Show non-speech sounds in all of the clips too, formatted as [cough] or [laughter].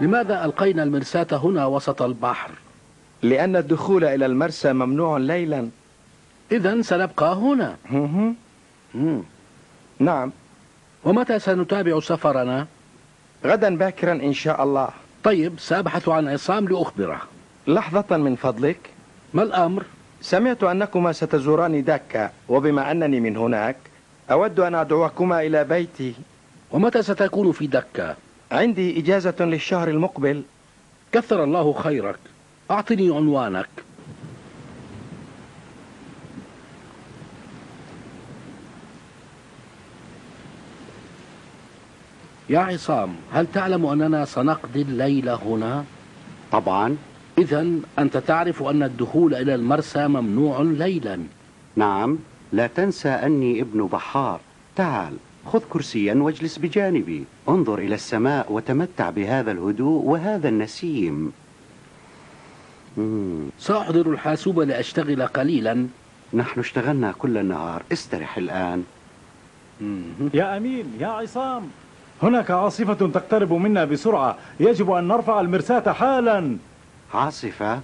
لماذا ألقينا المرساة هنا وسط البحر؟ لأن الدخول إلى المرسى ممنوع ليلا. إذا سنبقى هنا. مم. نعم. ومتى سنتابع سفرنا؟ غدا باكرا إن شاء الله. طيب سأبحث عن عصام لأخبره. لحظة من فضلك. ما الأمر؟ سمعت أنكما ستزوران دكا وبما أنني من هناك أود أن أدعوكما إلى بيتي. ومتى ستكون في دكة عندي إجازة للشهر المقبل. كثر الله خيرك. أعطني عنوانك. يا عصام هل تعلم أننا سنقضي الليل هنا؟ طبعا. إذا أنت تعرف أن الدخول إلى المرسى ممنوع ليلا. نعم. لا تنسى أني ابن بحار. تعال خذ كرسيا واجلس بجانبي. انظر إلى السماء وتمتع بهذا الهدوء وهذا النسيم. مم. سأحضر الحاسوب لأشتغل قليلا. نحن اشتغلنا كل النهار. استرح الآن. يا أمين يا عصام. هناك عاصفة تقترب منا بسرعة. يجب أن نرفع المرساة حالا. عاصفة؟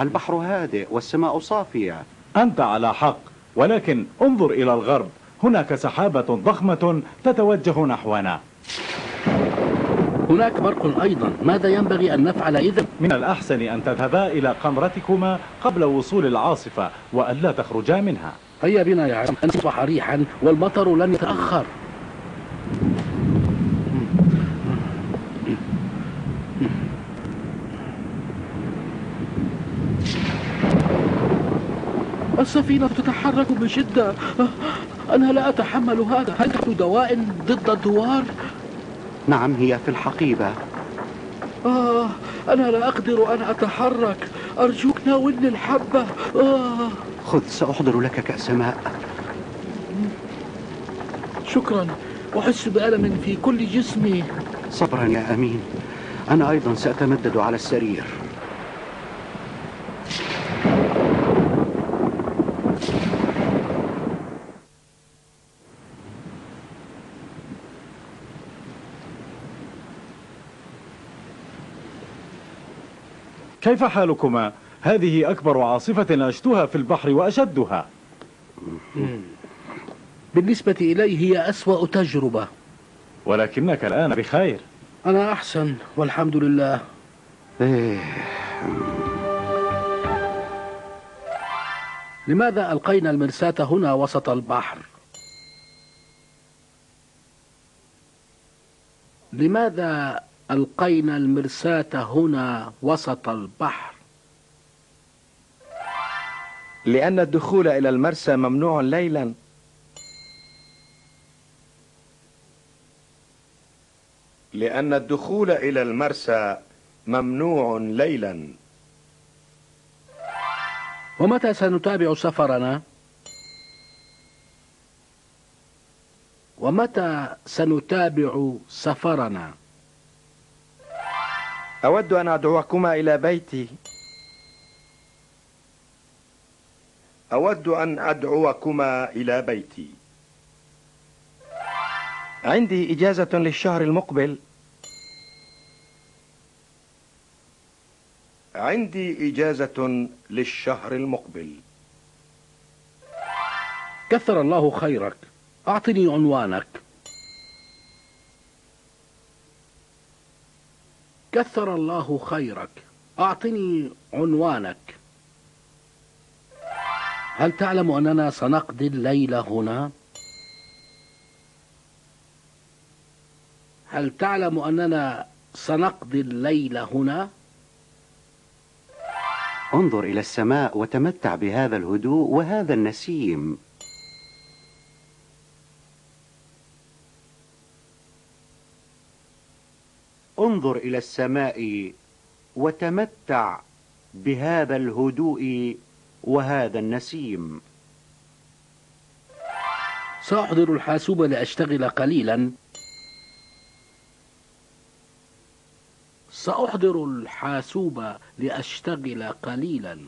البحر هادئ والسماء صافية. أنت على حق. ولكن انظر إلى الغرب. هناك سحابة ضخمة تتوجه نحونا. هناك برق أيضا. ماذا ينبغي أن نفعل إذا؟ من الأحسن أن تذهبا إلى قمرتكما قبل وصول العاصفة وألا تخرجا منها. هيا بنا يا عم. أن تصبح ريحا والمطر لن يتأخر. السفينة تتحرك بشدة. أنا لا أتحمل هذا. هل تحت دواء ضد الدوار؟ نعم هي في الحقيبة. آه أنا لا أقدر أن أتحرك. أرجوك ناولني الحبة. آه. خذ سأحضر لك كأس ماء. شكرا. أحس بألم في كل جسمي. صبرا يا أمين. أنا أيضا سأتمدد على السرير. كيف حالكما؟ هذه أكبر عاصفة عشتها في البحر وأشدها. بالنسبة إلي هي أسوأ تجربة. ولكنك الآن بخير. أنا أحسن والحمد لله. إيه. لماذا ألقينا المرساة هنا وسط البحر؟ لماذا ألقينا المرساة هنا وسط البحر؟ لأن الدخول إلى المرسى ممنوع ليلا لأن الدخول إلى المرسى ممنوع ليلا ومتى سنتابع سفرنا؟ ومتى سنتابع سفرنا؟ أود أن أدعوكما إلى بيتي. أود أن أدعوكما إلى بيتي. عندي إجازة للشهر المقبل. عندي إجازة للشهر المقبل. كثر الله خيرك. أعطني عنوانك. كثر الله خيرك أعطني عنوانك هل تعلم أننا سنقضي الليل هنا؟ هل تعلم أننا سنقضي الليل هنا؟ انظر إلى السماء وتمتع بهذا الهدوء وهذا النسيم انظر إلى السماء وتمتع بهذا الهدوء وهذا النسيم. سأحضر الحاسوب لأشتغل قليلا. سأحضر الحاسوب لأشتغل قليلا.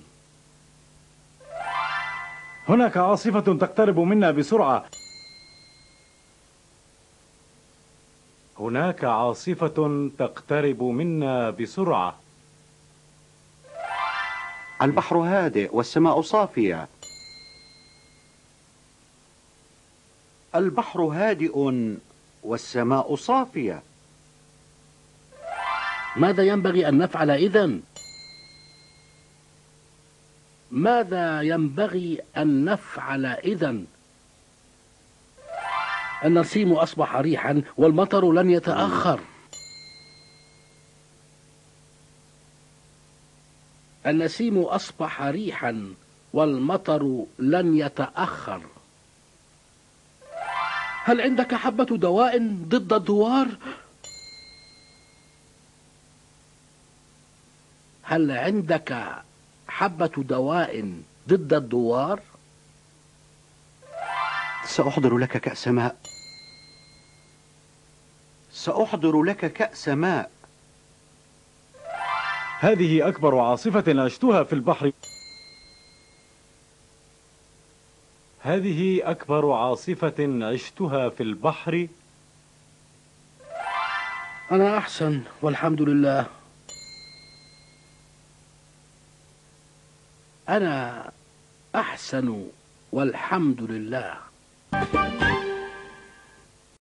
هناك عاصفة تقترب منا بسرعة. هناك عاصفة تقترب منا بسرعة البحر هادئ والسماء صافية البحر هادئ والسماء صافية ماذا ينبغي أن نفعل إذن؟ ماذا ينبغي أن نفعل إذن؟ النسيم أصبح ريحا والمطر لن يتأخر النسيم أصبح ريحا والمطر لن يتأخر هل عندك حبة دواء ضد الدوار؟ هل عندك حبة دواء ضد الدوار؟ سأحضر لك كأس ماء. سأحضر لك كأس ماء. هذه أكبر عاصفة عشتها في البحر. هذه أكبر عاصفة عشتها في البحر. أنا أحسن والحمد لله. أنا أحسن والحمد لله. Thank [laughs] you.